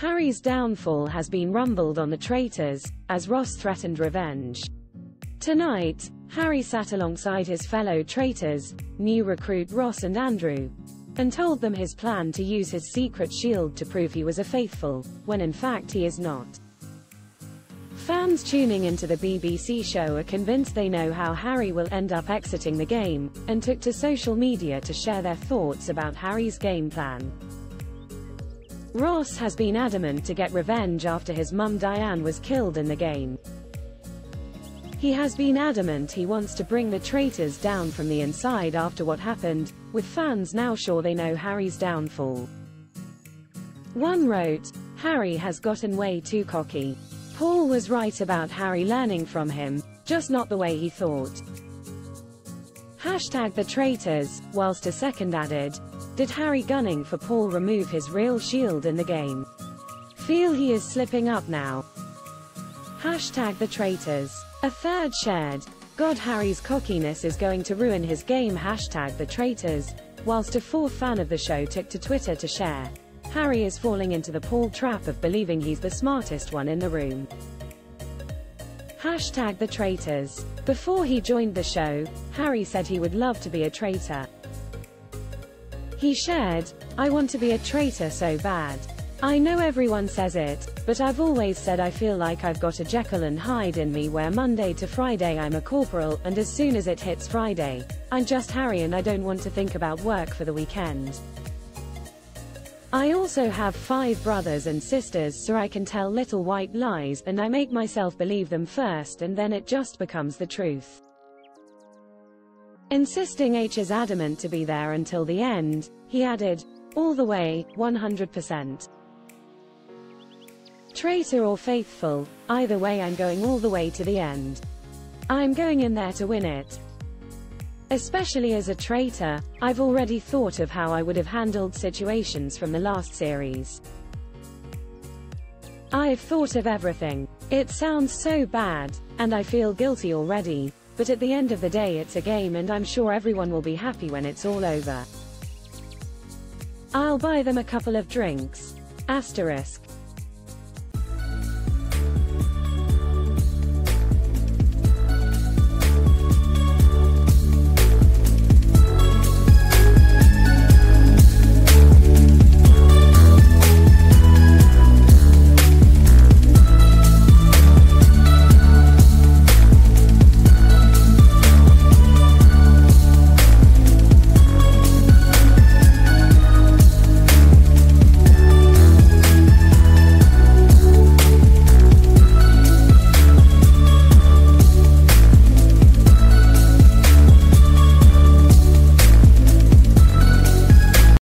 Harry's downfall has been rumbled on the traitors, as Ross threatened revenge. Tonight, Harry sat alongside his fellow traitors, new recruit Ross and Andrew, and told them his plan to use his secret shield to prove he was a faithful, when in fact he is not. Fans tuning into the BBC show are convinced they know how Harry will end up exiting the game, and took to social media to share their thoughts about Harry's game plan. Ross has been adamant to get revenge after his mum Diane was killed in the game. He has been adamant he wants to bring the traitors down from the inside after what happened, with fans now sure they know Harry's downfall. One wrote, Harry has gotten way too cocky. Paul was right about Harry learning from him, just not the way he thought. Hashtag the traitors, whilst a second added, did Harry gunning for Paul remove his real shield in the game? Feel he is slipping up now. Hashtag the traitors. A third shared, God Harry's cockiness is going to ruin his game hashtag the traitors, whilst a fourth fan of the show took to Twitter to share. Harry is falling into the Paul trap of believing he's the smartest one in the room. Hashtag the traitors. Before he joined the show, Harry said he would love to be a traitor. He shared, I want to be a traitor so bad. I know everyone says it, but I've always said I feel like I've got a Jekyll and Hyde in me where Monday to Friday I'm a corporal, and as soon as it hits Friday, I'm just Harry and I don't want to think about work for the weekend. I also have five brothers and sisters so I can tell little white lies and I make myself believe them first and then it just becomes the truth. Insisting H is adamant to be there until the end, he added, all the way, 100%. Traitor or faithful, either way I'm going all the way to the end. I'm going in there to win it. Especially as a traitor, I've already thought of how I would have handled situations from the last series. I've thought of everything. It sounds so bad, and I feel guilty already, but at the end of the day it's a game and I'm sure everyone will be happy when it's all over. I'll buy them a couple of drinks. Asterisk.